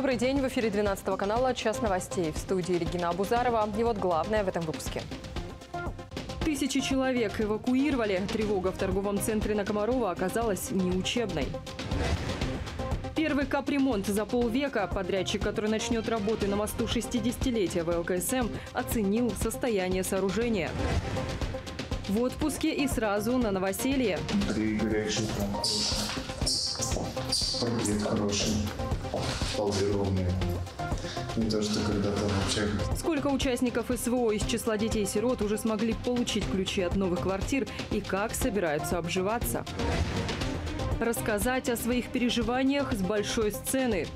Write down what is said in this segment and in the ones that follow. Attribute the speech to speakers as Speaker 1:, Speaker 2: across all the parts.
Speaker 1: Добрый день. В эфире 12 канала «Час новостей». В студии Регина Абузарова. И вот главное в этом выпуске. Тысячи человек эвакуировали. Тревога в торговом центре на Комарова оказалась неучебной. Первый капремонт за полвека. Подрядчик, который начнет работы на мосту 60-летия ВЛКСМ, оценил состояние сооружения. В отпуске и сразу на новоселье.
Speaker 2: Там Пакет хороший, вполне. Не то, что когда-то в.
Speaker 1: Сколько участников СВО из числа детей-сирот уже смогли получить ключи от новых квартир и как собираются обживаться? Рассказать о своих переживаниях с большой сцены.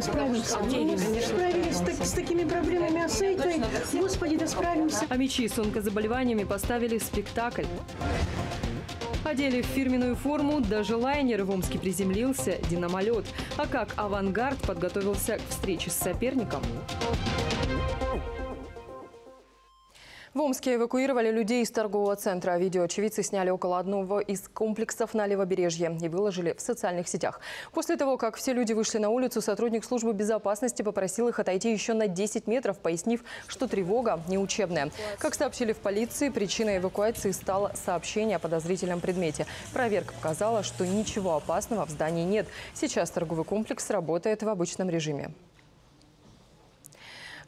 Speaker 3: Справимся. Мы справились с, так- с такими проблемами, а с этой, Господи, да справимся.
Speaker 1: А мечи с онкозаболеваниями поставили спектакль. Одели в фирменную форму, даже лайнер в Омске приземлился, динамолет. А как «Авангард» подготовился к встрече с соперником? В Омске эвакуировали людей из торгового центра. Видео очевидцы сняли около одного из комплексов на Левобережье и выложили в социальных сетях. После того, как все люди вышли на улицу, сотрудник службы безопасности попросил их отойти еще на 10 метров, пояснив, что тревога не учебная. Как сообщили в полиции, причиной эвакуации стало сообщение о подозрительном предмете. Проверка показала, что ничего опасного в здании нет. Сейчас торговый комплекс работает в обычном режиме.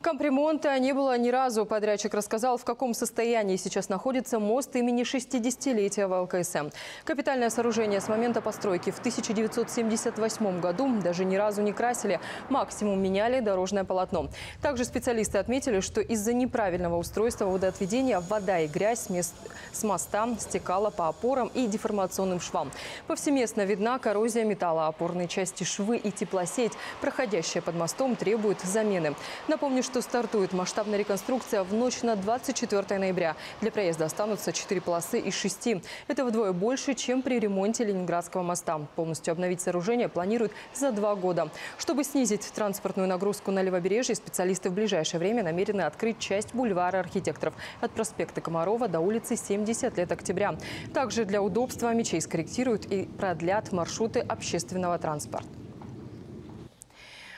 Speaker 1: Капремонта не было ни разу. Подрядчик рассказал, в каком состоянии сейчас находится мост имени 60-летия ВЛКСМ. Капитальное сооружение с момента постройки в 1978 году даже ни разу не красили. Максимум меняли дорожное полотно. Также специалисты отметили, что из-за неправильного устройства водоотведения вода и грязь с, мест- с моста стекала по опорам и деформационным швам. Повсеместно видна коррозия металла. Опорные части швы и теплосеть, проходящая под мостом, требуют замены. Напомню, что стартует масштабная реконструкция в ночь на 24 ноября. Для проезда останутся 4 полосы из 6. Это вдвое больше, чем при ремонте Ленинградского моста. Полностью обновить сооружение планируют за два года. Чтобы снизить транспортную нагрузку на левобережье, специалисты в ближайшее время намерены открыть часть бульвара архитекторов от проспекта Комарова до улицы 70 лет октября. Также для удобства мечей скорректируют и продлят маршруты общественного транспорта.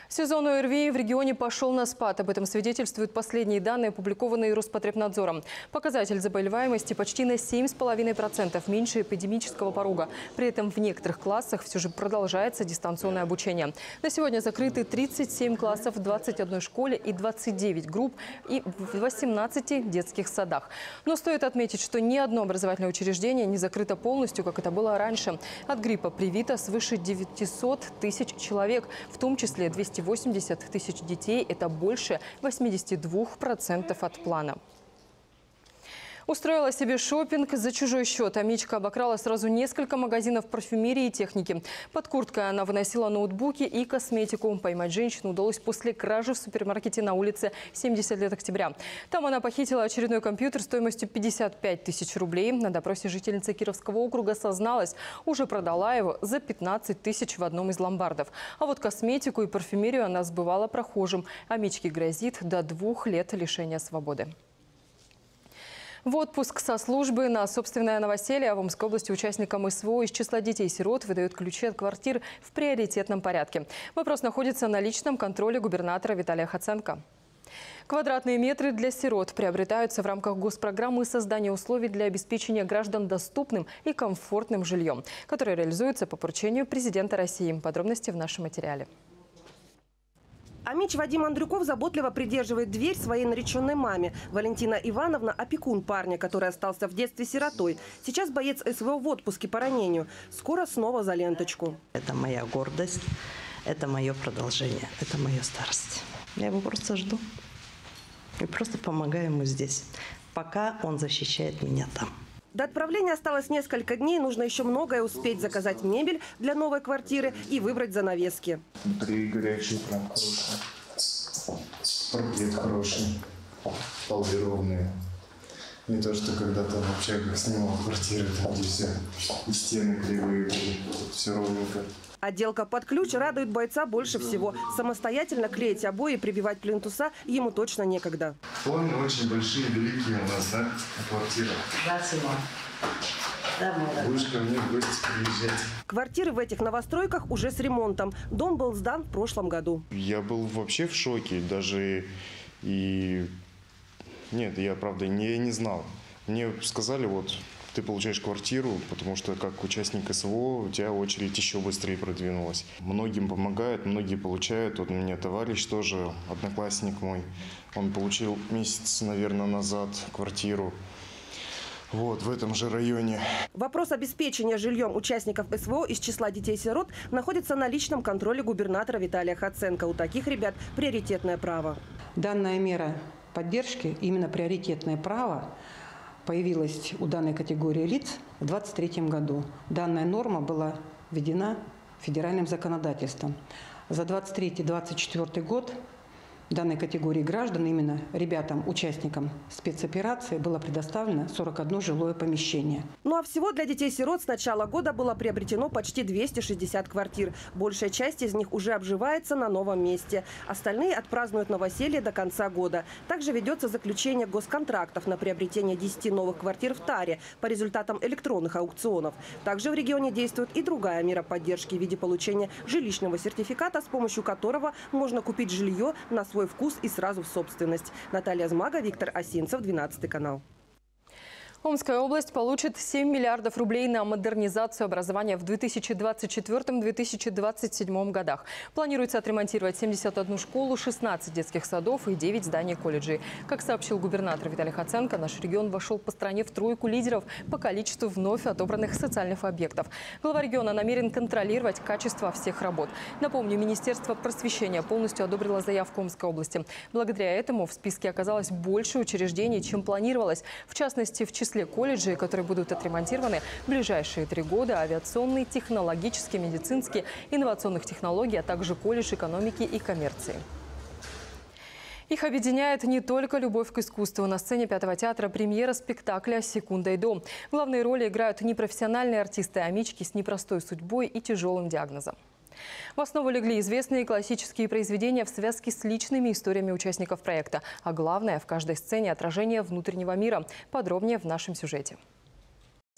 Speaker 1: Сезон ОРВИ в регионе пошел на спад. Об этом свидетельствуют последние данные, опубликованные Роспотребнадзором. Показатель заболеваемости почти на 7,5% меньше эпидемического порога. При этом в некоторых классах все же продолжается дистанционное обучение. На сегодня закрыты 37 классов в 21 школе и 29 групп и в 18 детских садах. Но стоит отметить, что ни одно образовательное учреждение не закрыто полностью, как это было раньше. От гриппа привито свыше 900 тысяч человек, в том числе 280 тысяч детей. Это больше 82% от плана. Устроила себе шопинг за чужой счет. Амичка обокрала сразу несколько магазинов парфюмерии и техники. Под курткой она выносила ноутбуки и косметику. Поймать женщину удалось после кражи в супермаркете на улице 70 лет октября. Там она похитила очередной компьютер стоимостью 55 тысяч рублей. На допросе жительница Кировского округа созналась, уже продала его за 15 тысяч в одном из ломбардов. А вот косметику и парфюмерию она сбывала прохожим. Амичке грозит до двух лет лишения свободы. В отпуск со службы на собственное новоселье в Омской области участникам СВО из числа детей-сирот выдают ключи от квартир в приоритетном порядке. Вопрос находится на личном контроле губернатора Виталия Хаценко. Квадратные метры для сирот приобретаются в рамках госпрограммы создания условий для обеспечения граждан доступным и комфортным жильем, которое реализуется по поручению президента России. Подробности в нашем материале.
Speaker 4: Амич Вадим Андрюков заботливо придерживает дверь своей нареченной маме. Валентина Ивановна – опекун парня, который остался в детстве сиротой. Сейчас боец СВО в отпуске по ранению. Скоро снова за ленточку.
Speaker 5: Это моя гордость, это мое продолжение, это моя старость. Я его просто жду и просто помогаю ему здесь, пока он защищает меня там.
Speaker 4: До отправления осталось несколько дней. Нужно еще многое успеть заказать мебель для новой квартиры и выбрать занавески.
Speaker 2: Три горячие прям хорошие. Пакет хороший, вполне ровные. Не то, что когда-то в общагах снимал квартиры, там где все стены кривые все ровненько.
Speaker 4: Отделка под ключ радует бойца больше всего. Самостоятельно клеить обои и прибивать плинтуса ему точно некогда.
Speaker 2: Вон очень большие, великие у нас, да,
Speaker 5: мой родной.
Speaker 2: Будешь ко мне в гости приезжать.
Speaker 4: Квартиры в этих новостройках уже с ремонтом. Дом был сдан в прошлом году.
Speaker 2: Я был вообще в шоке, даже и... Нет, я правда не, не знал. Мне сказали, вот, ты получаешь квартиру, потому что как участник СВО у тебя очередь еще быстрее продвинулась. Многим помогают, многие получают. Вот у меня товарищ тоже, одноклассник мой, он получил месяц, наверное, назад квартиру. Вот, в этом же районе.
Speaker 4: Вопрос обеспечения жильем участников СВО из числа детей-сирот находится на личном контроле губернатора Виталия Хаценко. У таких ребят приоритетное право.
Speaker 6: Данная мера поддержки, именно приоритетное право, появилась у данной категории лиц в 2023 году. Данная норма была введена федеральным законодательством. За 2023-2024 год данной категории граждан, именно ребятам, участникам спецоперации, было предоставлено 41 жилое помещение.
Speaker 4: Ну а всего для детей-сирот с начала года было приобретено почти 260 квартир. Большая часть из них уже обживается на новом месте. Остальные отпразднуют новоселье до конца года. Также ведется заключение госконтрактов на приобретение 10 новых квартир в Таре по результатам электронных аукционов. Также в регионе действует и другая мера поддержки в виде получения жилищного сертификата, с помощью которого можно купить жилье на свой вкус и сразу в собственность. Наталья Змага, Виктор Осинцев, 12 канал.
Speaker 1: Омская область получит 7 миллиардов рублей на модернизацию образования в 2024-2027 годах. Планируется отремонтировать 71 школу, 16 детских садов и 9 зданий колледжей. Как сообщил губернатор Виталий Хаценко, наш регион вошел по стране в тройку лидеров по количеству вновь отобранных социальных объектов. Глава региона намерен контролировать качество всех работ. Напомню, Министерство просвещения полностью одобрило заявку Омской области. Благодаря этому в списке оказалось больше учреждений, чем планировалось. В частности, в числе колледжей, которые будут отремонтированы в ближайшие три года, авиационный, технологический, медицинский, инновационных технологий, а также колледж экономики и коммерции. Их объединяет не только любовь к искусству. На сцене Пятого театра премьера спектакля «Секунда и до». Главные роли играют непрофессиональные артисты амички с непростой судьбой и тяжелым диагнозом. В основу легли известные классические произведения в связке с личными историями участников проекта. А главное, в каждой сцене отражение внутреннего мира. Подробнее в нашем сюжете.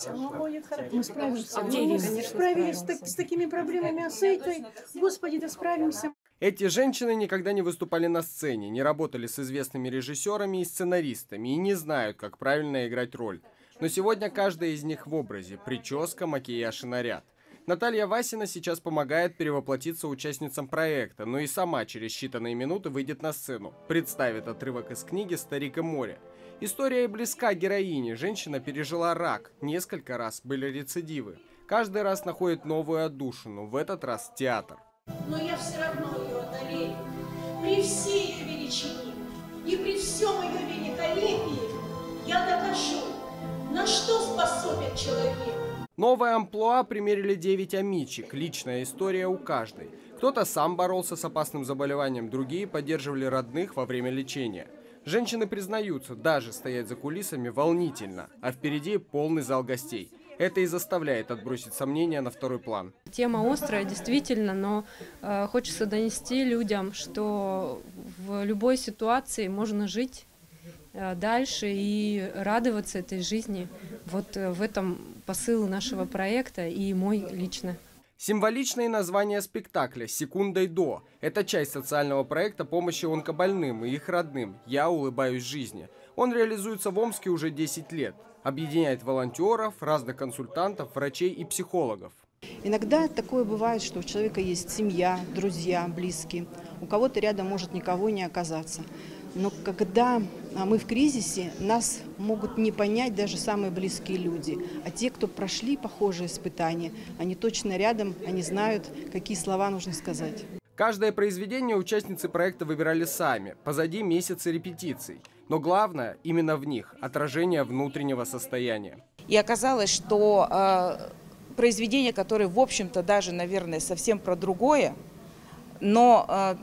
Speaker 3: Мы справимся. Мы справились с такими проблемами, а с этой, Господи, да справимся.
Speaker 7: Эти женщины никогда не выступали на сцене, не работали с известными режиссерами и сценаристами и не знают, как правильно играть роль. Но сегодня каждая из них в образе – прическа, макияж и наряд. Наталья Васина сейчас помогает перевоплотиться участницам проекта, но и сама через считанные минуты выйдет на сцену, представит отрывок из книги «Старик и море». История близка героине. Женщина пережила рак, несколько раз были рецидивы. Каждый раз находит новую отдушину, в этот раз театр.
Speaker 3: Но я все равно ее одолею. При всей ее величине и при всем ее великолепии я докажу, на что способен человек.
Speaker 7: Новое амплуа примерили 9 амичек, личная история у каждой. Кто-то сам боролся с опасным заболеванием, другие поддерживали родных во время лечения. Женщины признаются, даже стоять за кулисами волнительно, а впереди полный зал гостей. Это и заставляет отбросить сомнения на второй план.
Speaker 8: Тема острая, действительно, но э, хочется донести людям, что в любой ситуации можно жить э, дальше и радоваться этой жизни. Вот э, в этом посыл нашего проекта и мой лично.
Speaker 7: Символичное название спектакля «Секундой до» – это часть социального проекта помощи онкобольным и их родным «Я улыбаюсь жизни». Он реализуется в Омске уже 10 лет. Объединяет волонтеров, разных консультантов, врачей и психологов.
Speaker 9: Иногда такое бывает, что у человека есть семья, друзья, близкие. У кого-то рядом может никого не оказаться. Но когда мы в кризисе, нас могут не понять даже самые близкие люди. А те, кто прошли похожие испытания, они точно рядом, они знают, какие слова нужно сказать.
Speaker 7: Каждое произведение участницы проекта выбирали сами, позади месяцы репетиций. Но главное, именно в них – отражение внутреннего состояния.
Speaker 10: И оказалось, что э, произведение, которое, в общем-то, даже, наверное, совсем про другое, но э,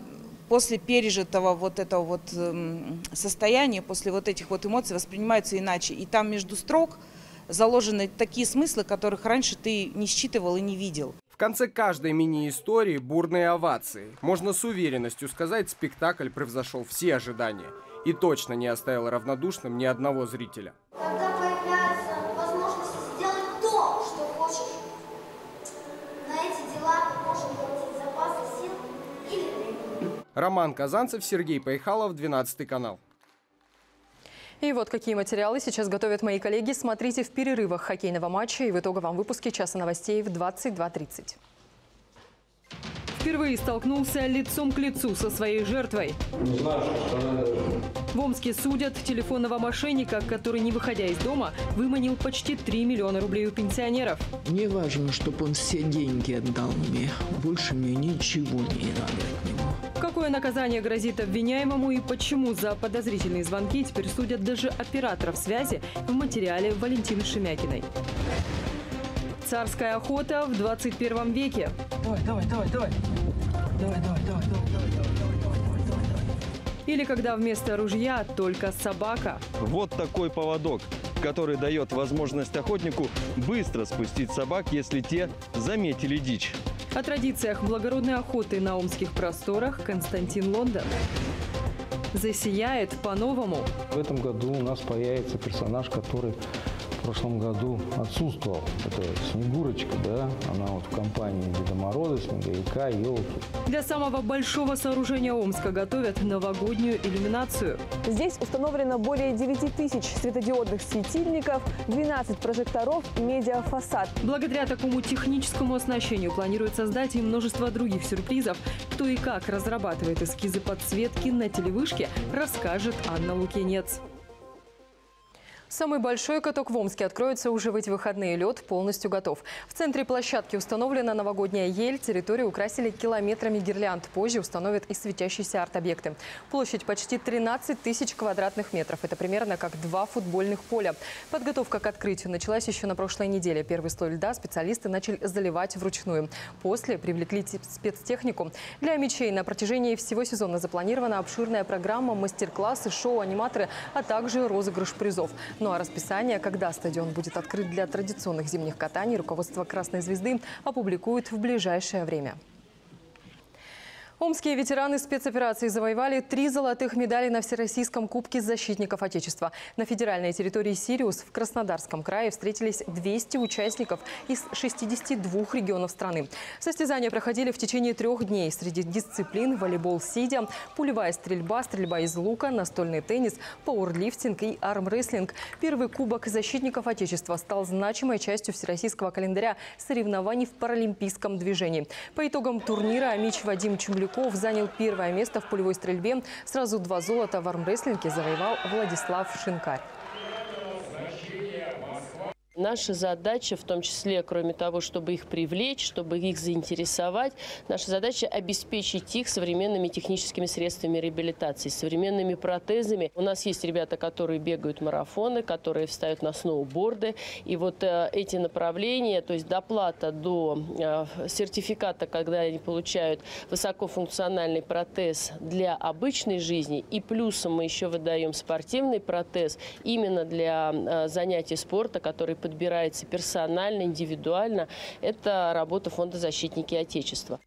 Speaker 10: после пережитого вот этого вот э, состояния, после вот этих вот эмоций воспринимаются иначе. И там между строк заложены такие смыслы, которых раньше ты не считывал и не видел.
Speaker 7: В конце каждой мини-истории бурные овации. Можно с уверенностью сказать, спектакль превзошел все ожидания. И точно не оставил равнодушным ни одного зрителя.
Speaker 11: Когда появляется возможность сделать то,
Speaker 7: Роман Казанцев, Сергей Пайхалов, 12 канал.
Speaker 1: И вот какие материалы сейчас готовят мои коллеги. Смотрите в перерывах хоккейного матча и в итоговом выпуске часа новостей в 22.30. Впервые столкнулся лицом к лицу со своей жертвой. В Омске судят телефонного мошенника, который, не выходя из дома, выманил почти 3 миллиона рублей у пенсионеров.
Speaker 11: Мне важно, чтобы он все деньги отдал мне. Больше мне ничего не надо от него.
Speaker 1: Наказание грозит обвиняемому и почему за подозрительные звонки теперь судят даже операторов связи в материале Валентины Шемякиной. Царская охота в 21 веке.
Speaker 11: Давай, давай, давай, давай. Давай, давай, давай, давай.
Speaker 1: Или когда вместо ружья только собака.
Speaker 12: Вот такой поводок, который дает возможность охотнику быстро спустить собак, если те заметили дичь.
Speaker 1: О традициях благородной охоты на омских просторах Константин Лондон. Засияет по-новому.
Speaker 13: В этом году у нас появится персонаж, который прошлом году отсутствовал. Это Снегурочка, да, она вот в компании Деда Мороза, Снеговика, елки.
Speaker 1: Для самого большого сооружения Омска готовят новогоднюю иллюминацию.
Speaker 14: Здесь установлено более 9 тысяч светодиодных светильников, 12 прожекторов и медиафасад.
Speaker 1: Благодаря такому техническому оснащению планируют создать и множество других сюрпризов. Кто и как разрабатывает эскизы подсветки на телевышке, расскажет Анна Лукинец. Самый большой каток в Омске откроется уже в эти выходные. Лед полностью готов. В центре площадки установлена новогодняя ель. Территорию украсили километрами гирлянд. Позже установят и светящиеся арт-объекты. Площадь почти 13 тысяч квадратных метров. Это примерно как два футбольных поля. Подготовка к открытию началась еще на прошлой неделе. Первый слой льда специалисты начали заливать вручную. После привлекли спецтехнику. Для мечей на протяжении всего сезона запланирована обширная программа, мастер-классы, шоу, аниматоры, а также розыгрыш призов. Ну а расписание, когда стадион будет открыт для традиционных зимних катаний, руководство «Красной звезды» опубликует в ближайшее время. Омские ветераны спецоперации завоевали три золотых медали на Всероссийском кубке защитников Отечества. На федеральной территории «Сириус» в Краснодарском крае встретились 200 участников из 62 регионов страны. Состязания проходили в течение трех дней. Среди дисциплин – волейбол сидя, пулевая стрельба, стрельба из лука, настольный теннис, пауэрлифтинг и армрестлинг. Первый кубок защитников Отечества стал значимой частью всероссийского календаря соревнований в паралимпийском движении. По итогам турнира Амич Вадим Чумлюк Поляков занял первое место в пулевой стрельбе. Сразу два золота в армрестлинге завоевал Владислав Шинкарь.
Speaker 15: Наша задача, в том числе, кроме того, чтобы их привлечь, чтобы их заинтересовать, наша задача обеспечить их современными техническими средствами реабилитации, современными протезами. У нас есть ребята, которые бегают марафоны, которые встают на сноуборды. И вот э, эти направления, то есть доплата до э, сертификата, когда они получают высокофункциональный протез для обычной жизни, и плюсом мы еще выдаем спортивный протез именно для э, занятий спорта, который подбирается персонально, индивидуально. Это работа Фонда «Защитники Отечества».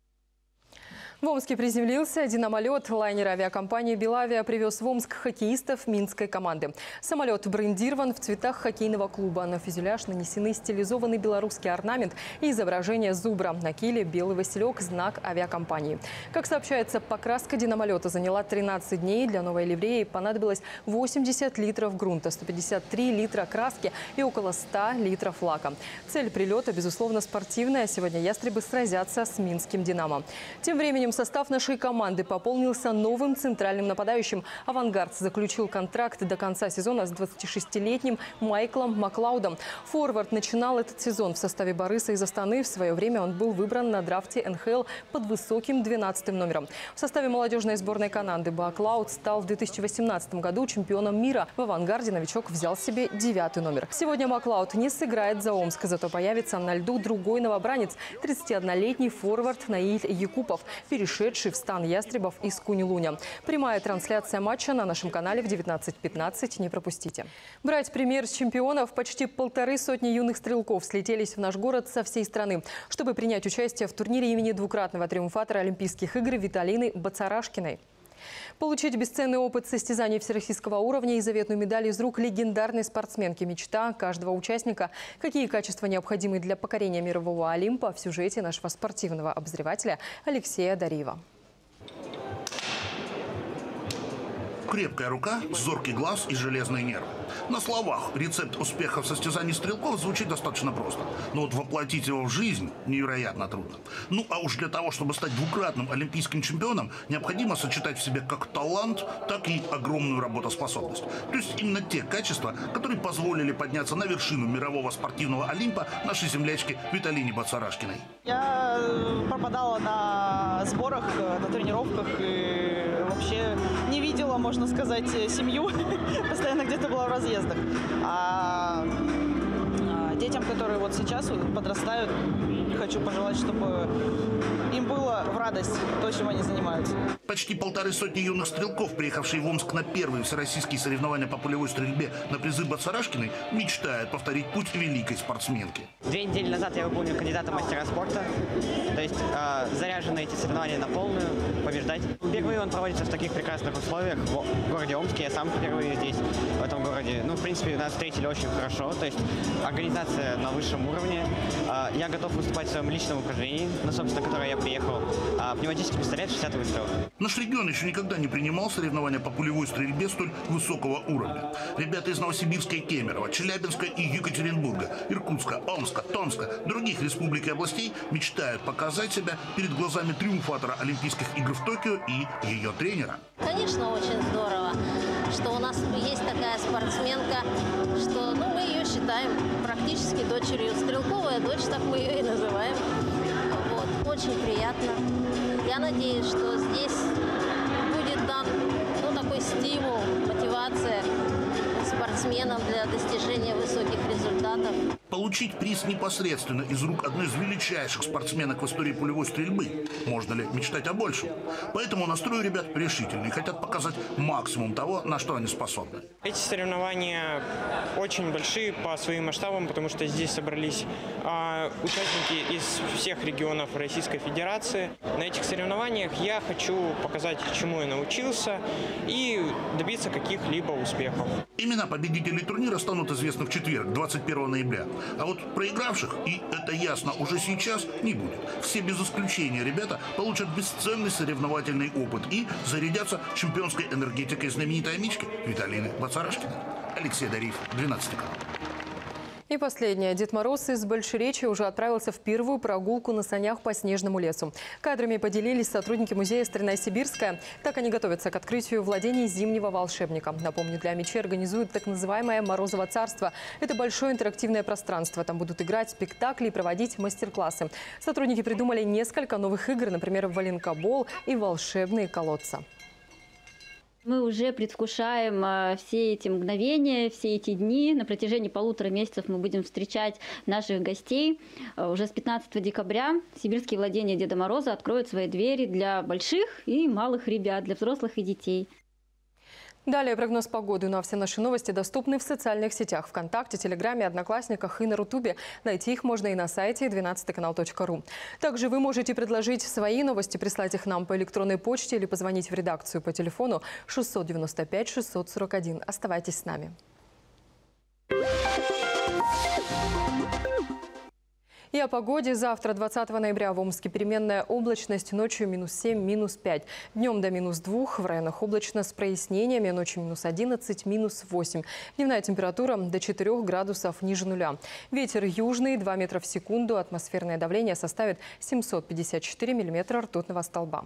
Speaker 1: В Омске приземлился динамолет. Лайнер авиакомпании «Белавиа» привез в Омск хоккеистов минской команды. Самолет брендирован в цветах хоккейного клуба. На фюзеляж нанесены стилизованный белорусский орнамент и изображение зубра. На киле белый василек – знак авиакомпании. Как сообщается, покраска динамолета заняла 13 дней. Для новой ливреи понадобилось 80 литров грунта, 153 литра краски и около 100 литров лака. Цель прилета, безусловно, спортивная. Сегодня ястребы сразятся с минским «Динамо». Тем временем состав нашей команды пополнился новым центральным нападающим. «Авангард» заключил контракт до конца сезона с 26-летним Майклом Маклаудом. Форвард начинал этот сезон в составе Бориса из Астаны. В свое время он был выбран на драфте НХЛ под высоким 12 номером. В составе молодежной сборной Канады Баклауд стал в 2018 году чемпионом мира. В «Авангарде» новичок взял себе девятый номер. Сегодня Маклауд не сыграет за Омск, зато появится на льду другой новобранец – 31-летний форвард Наиль Якупов перешедший в стан ястребов из Кунилуня. Прямая трансляция матча на нашем канале в 19.15. Не пропустите. Брать пример с чемпионов. Почти полторы сотни юных стрелков слетелись в наш город со всей страны, чтобы принять участие в турнире имени двукратного триумфатора Олимпийских игр Виталины Бацарашкиной. Получить бесценный опыт состязаний всероссийского уровня и заветную медаль из рук легендарной спортсменки – мечта каждого участника. Какие качества необходимы для покорения мирового Олимпа в сюжете нашего спортивного обозревателя Алексея Дариева.
Speaker 16: Крепкая рука, зоркий глаз и железный нерв. На словах рецепт успеха в состязании стрелков звучит достаточно просто. Но вот воплотить его в жизнь невероятно трудно. Ну, а уж для того, чтобы стать двукратным олимпийским чемпионом, необходимо сочетать в себе как талант, так и огромную работоспособность. То есть именно те качества, которые позволили подняться на вершину мирового спортивного Олимпа нашей землячке Виталине Бацарашкиной.
Speaker 17: Я э, пропадала на сборах, э, на тренировках и вообще не видела, можно сказать, семью. Постоянно где-то была в разъездах. А детям, которые вот сейчас подрастают, хочу пожелать, чтобы им было в радость то, чем они занимаются.
Speaker 16: Почти полторы сотни юных стрелков, приехавшие в Омск на первые всероссийские соревнования по полевой стрельбе на призы Бацарашкиной, мечтают повторить путь великой спортсменки.
Speaker 18: Две недели назад я выполнил кандидата мастера спорта, то есть э, заряжены эти соревнования на полную, побеждать. Впервые он проводится в таких прекрасных условиях в городе Омске, я сам впервые здесь, в этом городе. Ну, в принципе, нас встретили очень хорошо, то есть организация на высшем уровне. Э, я готов выступать в своем личном упражнении, на собственно, которое я приехал. Э, пневматический пистолет 60 выстрелов.
Speaker 16: Наш регион еще никогда не принимал соревнования по пулевой стрельбе столь высокого уровня. Ребята из Новосибирска и Кемерово, Челябинска и Екатеринбурга, Иркутска, Омска, Томска, других республик и областей мечтают показать себя перед глазами триумфатора Олимпийских игр в Токио и ее тренера.
Speaker 19: Конечно, очень здорово, что у нас есть такая спортсменка, что ну, считаем практически дочерью. Стрелковая дочь, так мы ее и называем. Вот. Очень приятно. Я надеюсь, что здесь будет дан ну, такой стимул, мотивация спортсменам для достижения высоких результатов.
Speaker 16: Получить приз непосредственно из рук одной из величайших спортсменок в истории пулевой стрельбы. Можно ли мечтать о большем? Поэтому настрой ребят решительный. Хотят показать максимум того, на что они способны.
Speaker 20: Эти соревнования очень большие по своим масштабам, потому что здесь собрались а, участники из всех регионов Российской Федерации. На этих соревнованиях я хочу показать, чему я научился и добиться каких-либо успехов.
Speaker 16: Имена победителей турнира станут известны в четверг, 21 ноября. А вот проигравших, и это ясно уже сейчас, не будет. Все без исключения ребята получат бесценный соревновательный опыт и зарядятся чемпионской энергетикой знаменитой амички Виталины Бацарашкина. Алексей Дариф, 12 канал.
Speaker 1: И последнее. Дед Мороз из Большеречи уже отправился в первую прогулку на санях по снежному лесу. Кадрами поделились сотрудники музея «Старина Сибирская». Так они готовятся к открытию владений зимнего волшебника. Напомню, для мечей организуют так называемое «Морозово царство». Это большое интерактивное пространство. Там будут играть спектакли и проводить мастер-классы. Сотрудники придумали несколько новых игр, например, «Валенкобол» и «Волшебные колодца».
Speaker 21: Мы уже предвкушаем э, все эти мгновения, все эти дни. На протяжении полутора месяцев мы будем встречать наших гостей. Э, уже с 15 декабря сибирские владения Деда Мороза откроют свои двери для больших и малых ребят, для взрослых и детей.
Speaker 1: Далее прогноз погоды. Ну а все наши новости доступны в социальных сетях ВКонтакте, Телеграме, Одноклассниках и на Рутубе. Найти их можно и на сайте 12канал.ру. Также вы можете предложить свои новости, прислать их нам по электронной почте или позвонить в редакцию по телефону 695 641. Оставайтесь с нами. И о погоде. Завтра, 20 ноября, в Омске переменная облачность. Ночью минус 7, минус 5. Днем до минус 2. В районах облачно с прояснениями. Ночью минус 11, минус 8. Дневная температура до 4 градусов ниже нуля. Ветер южный 2 метра в секунду. Атмосферное давление составит 754 миллиметра ртутного столба.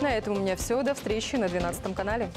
Speaker 1: На этом у меня все. До встречи на 12 канале.